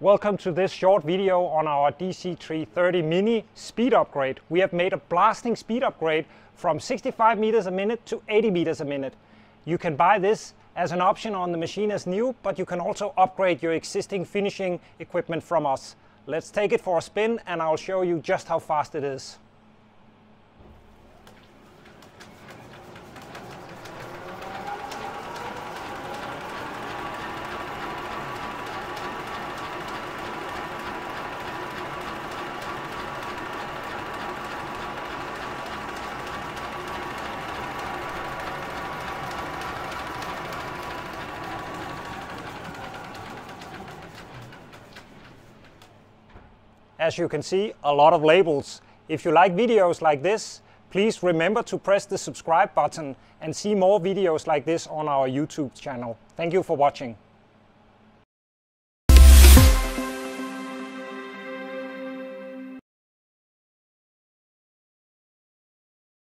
Welcome to this short video on our DC330 Mini speed upgrade. We have made a blasting speed upgrade from 65 meters a minute to 80 meters a minute. You can buy this as an option on the machine as new, but you can also upgrade your existing finishing equipment from us. Let's take it for a spin and I'll show you just how fast it is. As you can see, a lot of labels. If you like videos like this, please remember to press the subscribe button and see more videos like this on our YouTube channel. Thank you for watching.